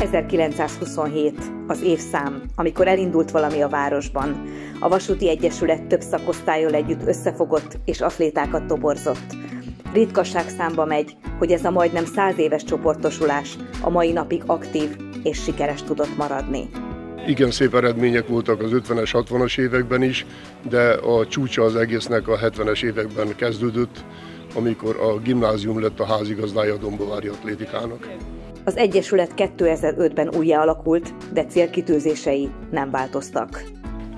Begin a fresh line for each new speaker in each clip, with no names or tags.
1927 az évszám, amikor elindult valami a városban. A Vasúti Egyesület több szakosztályjal együtt összefogott és atlétákat toborzott. Ritkasság számba megy, hogy ez a majdnem száz éves csoportosulás a mai napig aktív és sikeres tudott maradni.
Igen szép eredmények voltak az 50-es, 60-as években is, de a csúcsa az egésznek a 70-es években kezdődött, amikor a gimnázium lett a házigazdája a Dombovári atlétikának.
Az Egyesület 2005-ben újjá alakult, de célkitűzései nem változtak.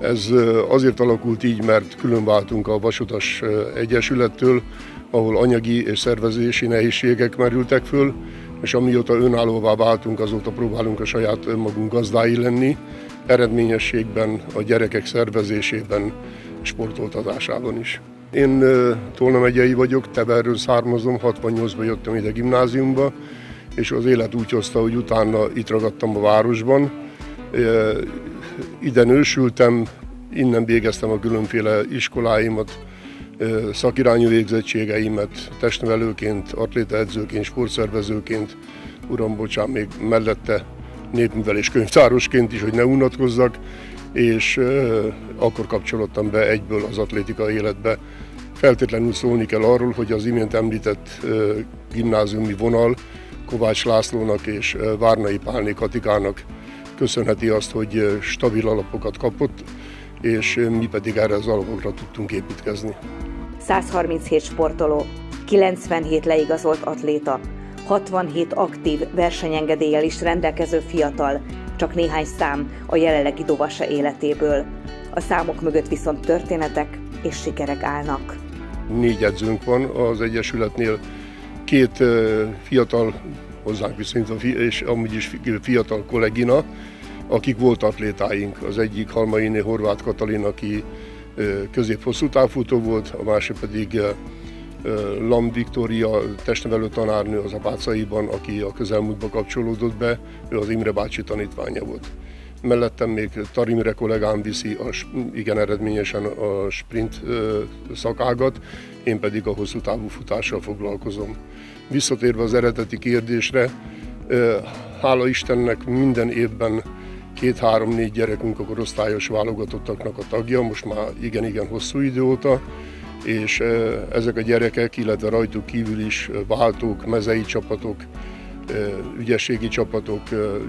Ez azért alakult így, mert különváltunk a Vasutas Egyesülettől, ahol anyagi és szervezési nehézségek merültek föl, és amióta önállóvá váltunk, azóta próbálunk a saját önmagunk gazdái lenni, eredményességben, a gyerekek szervezésében, sportoltatásában is. Én Tolna megyei vagyok, Teverről származom, 68-ban jöttem ide gimnáziumba, és az élet úgy hozta, hogy utána itt ragadtam a városban. Ide nősültem, innen végeztem a különféle iskoláimat, szakirányú végzettségeimet testnevelőként, atlétaedzőként, sportszervezőként, uram, bocsán, még mellette népművelés könyvtárosként is, hogy ne unatkozzak, és akkor kapcsolódtam be egyből az atlétika életbe. Feltétlenül szólni kell arról, hogy az imént említett gimnáziumi vonal Kovács Lászlónak és Várnai Pálné Katikának köszönheti azt, hogy stabil alapokat kapott, és mi pedig erre az alapokra tudtunk építkezni.
137 sportoló, 97 leigazolt atléta, 67 aktív versenyengedéllyel is rendelkező fiatal, csak néhány szám a jelenlegi dovasa életéből. A számok mögött viszont történetek és sikerek állnak.
Négy edzőnk van az Egyesületnél, két fiatal, hozzánk viszonyítva, és amúgy is fiatal kollégina, akik volt atlétáink. Az egyik Halmainé Horváth Katalin, aki közép-hosszú távfutó volt, a másik pedig Lam Viktória testnevelő tanárnő az Apácaiban, aki a közelmúltba kapcsolódott be, ő az Imre bácsi tanítványa volt. Mellettem még Tarimre kollégám viszi a, igen eredményesen a sprint szakágat, én pedig a hosszú távú futással foglalkozom. Visszatérve az eredeti kérdésre, hála Istennek minden évben két-három-négy gyerekünk a korosztályos válogatottaknak a tagja, most már igen-igen hosszú idő óta, és ezek a gyerekek, illetve rajtuk kívül is váltók, mezei csapatok, ügyességi csapatok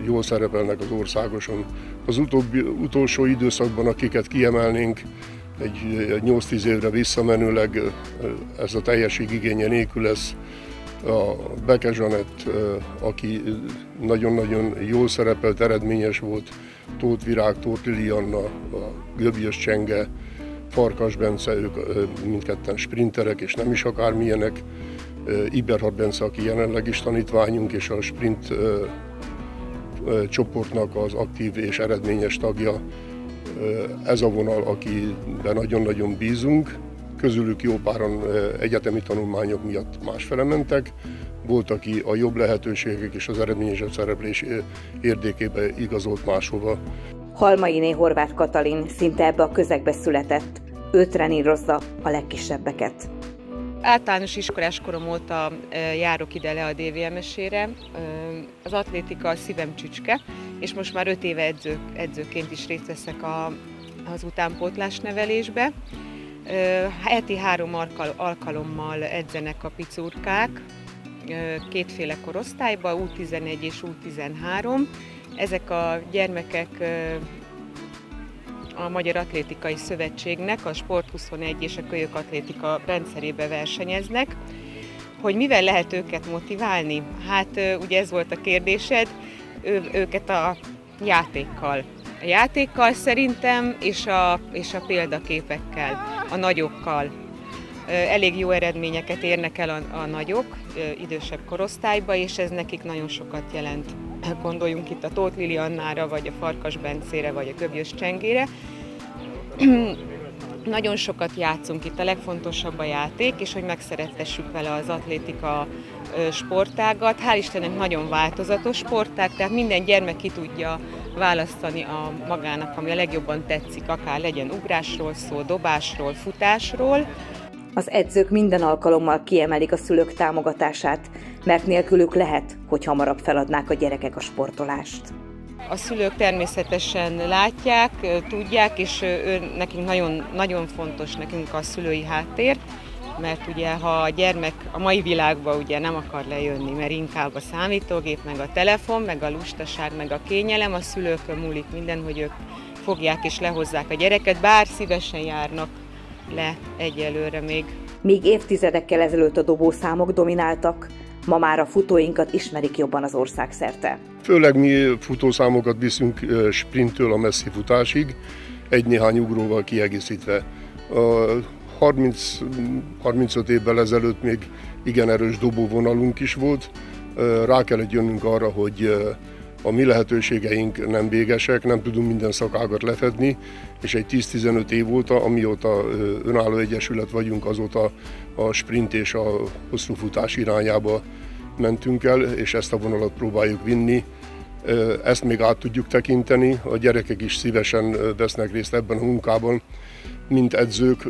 jól szerepelnek az országoson. Az utóbbi, utolsó időszakban, akiket kiemelnénk, egy 8-10 évre visszamenőleg ez a teljesség igénye nélkül lesz a Beke Zsanett, aki nagyon-nagyon jól szerepelt, eredményes volt, Tóth Virág, Tóth Lilianna, a Göbjös Csenge, Farkas Bence, ők mindketten sprinterek, és nem is akármilyenek. Iberhard Bence, aki jelenleg is tanítványunk, és a sprint csoportnak az aktív és eredményes tagja. Ez a vonal, akiben nagyon-nagyon bízunk. Közülük jó páran egyetemi tanulmányok miatt másfele mentek. Volt, aki a jobb lehetőségek és az eredményesebb szereplés érdekében igazolt máshova.
Halmainé Horváth Katalin szinte ebbe a közegbe született. Ő trenírozza a legkisebbeket.
Általános iskolás korom óta járok ide le a DVMS-ére. Az atlétika a szívem csücske, és most már öt éve edző, edzőként is részt veszek a, az utánpótlás nevelésbe. Heti három alkalommal edzenek a picurkák, kétféle korosztályba, U11 és U13. Ezek a gyermekek a Magyar Atlétikai Szövetségnek, a Sport 21 és a Kölyök Atlétika rendszerébe versenyeznek. Hogy mivel lehet őket motiválni? Hát ugye ez volt a kérdésed, ő, őket a játékkal. A játékkal szerintem, és a, és a példaképekkel, a nagyokkal. Elég jó eredményeket érnek el a, a nagyok idősebb korosztályba, és ez nekik nagyon sokat jelent. Gondoljunk itt a Tóth Liliannára, vagy a Farkas Bencére, vagy a Göbjös Csengére. nagyon sokat játszunk itt, a legfontosabb a játék, és hogy megszerettessük vele az atlétika sportágat. Hál' Istennek nagyon változatos sportág, tehát minden gyermek ki tudja választani a magának, ami a legjobban tetszik, akár legyen ugrásról szó, dobásról, futásról.
Az edzők minden alkalommal kiemelik a szülők támogatását, mert nélkülük lehet, hogy hamarabb feladnák a gyerekek a sportolást.
A szülők természetesen látják, tudják, és ő, nekünk nagyon, nagyon fontos nekünk a szülői háttér, mert ugye ha a gyermek a mai világban ugye nem akar lejönni, mert inkább a számítógép, meg a telefon, meg a lustaság, meg a kényelem, a szülőkön múlik minden, hogy ők fogják és lehozzák a gyereket, bár szívesen járnak le egyelőre még.
Míg évtizedekkel ezelőtt a dobószámok domináltak, ma már a futóinkat ismerik jobban az ország szerte.
Főleg mi futószámokat viszünk sprinttől a messzi futásig, egy-néhány ugróval kiegészítve. A 30, 35 évvel ezelőtt még igen erős dobóvonalunk is volt. Rá kellett jönnünk arra, hogy a mi lehetőségeink nem végesek, nem tudunk minden szakágat lefedni, és egy 10-15 év óta, amióta önálló egyesület vagyunk, azóta a sprint és a hosszú futás irányába mentünk el, és ezt a vonalat próbáljuk vinni. Ezt még át tudjuk tekinteni, a gyerekek is szívesen vesznek részt ebben a munkában. Mint edzők,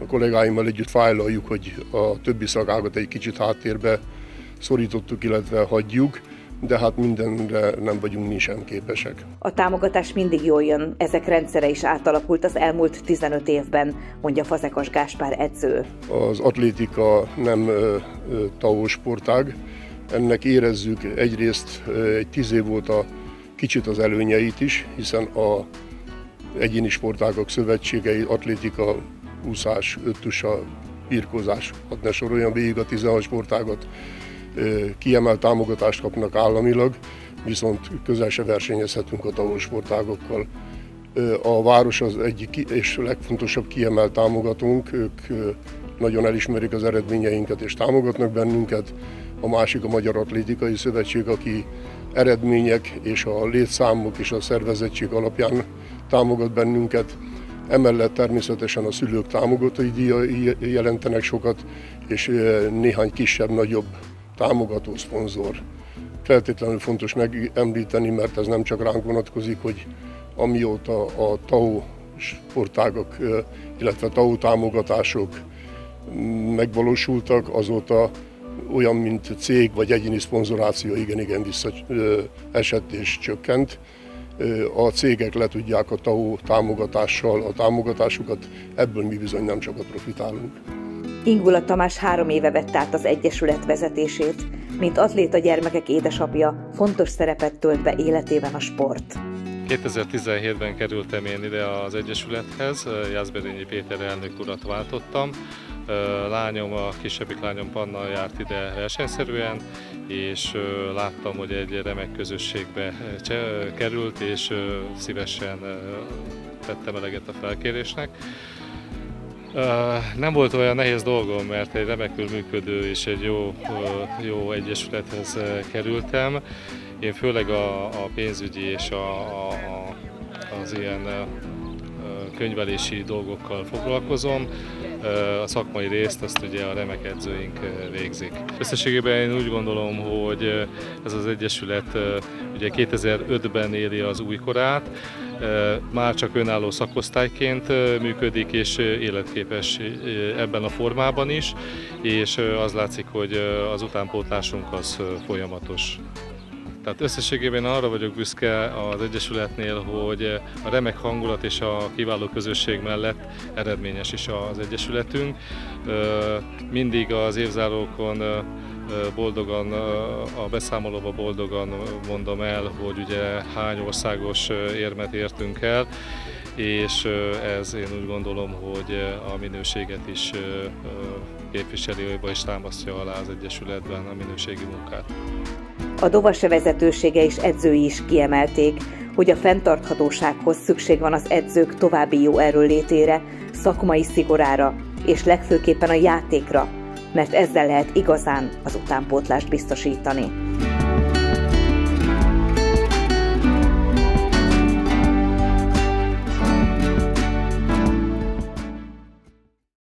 a kollégáimmal együtt fájlaljuk, hogy a többi szakágat egy kicsit háttérbe szorítottuk, illetve hagyjuk de hát mindenre nem vagyunk mi sem képesek.
A támogatás mindig jól jön, ezek rendszere is átalakult az elmúlt 15 évben, mondja Fazekas Gáspár edző.
Az atlétika nem TAO sportág, ennek érezzük egyrészt egy tíz év óta kicsit az előnyeit is, hiszen a egyéni sportágok szövetségei, atlétika, úszás, öttusa, birkózás, hadd ne soroljam végig a 16 sportágot, kiemelt támogatást kapnak államilag, viszont közel se versenyezhetünk a tavósportágokkal. A város az egyik és legfontosabb kiemelt támogatónk, ők nagyon elismerik az eredményeinket és támogatnak bennünket. A másik a Magyar Atlétikai Szövetség, aki eredmények és a létszámok és a szervezettség alapján támogat bennünket. Emellett természetesen a szülők támogatói díjai jelentenek sokat, és néhány kisebb-nagyobb támogató szponzor. Feltétlenül fontos megemlíteni, mert ez nem csak ránk vonatkozik, hogy amióta a TAO sportágok, illetve TAO támogatások megvalósultak, azóta olyan, mint cég vagy egyéni szponzoráció igen-igen visszaesett és csökkent. A cégek le tudják a TAO támogatással a támogatásukat, ebből mi bizony nem sokat profitálunk.
Ingula Tamás három éve vett át az Egyesület vezetését, mint atléta gyermekek édesapja, fontos szerepet tölt be életében a sport.
2017-ben kerültem én ide az Egyesülethez, Jászberényi Péter elnök urat váltottam. Lányom, a kisebbik lányom Panna járt ide versenyszerűen, és láttam, hogy egy remek közösségbe került, és szívesen tettem eleget a felkérésnek. Nem volt olyan nehéz dolgom, mert egy remekül működő és egy jó, jó egyesülethez kerültem. Én főleg a, a pénzügyi és a, a, az ilyen könyvelési dolgokkal foglalkozom. A szakmai részt azt ugye a remek edzőink végzik. Összességében én úgy gondolom, hogy ez az Egyesület ugye 2005-ben éli az új korát, már csak önálló szakosztályként működik, és életképes ebben a formában is, és az látszik, hogy az utánpótlásunk az folyamatos. Tehát összességében arra vagyok büszke az Egyesületnél, hogy a remek hangulat és a kiváló közösség mellett eredményes is az Egyesületünk. Mindig az évzárókon boldogan, a beszámolóba boldogan mondom el, hogy ugye hány országos érmet értünk el, és ez én úgy gondolom, hogy a minőséget is képviseli, és támasztja alá az Egyesületben a minőségi munkát.
A Dovase vezetősége és edzői is kiemelték, hogy a fenntarthatósághoz szükség van az edzők további jó erőlétére, szakmai szigorára és legfőképpen a játékra, mert ezzel lehet igazán az utánpótlást biztosítani.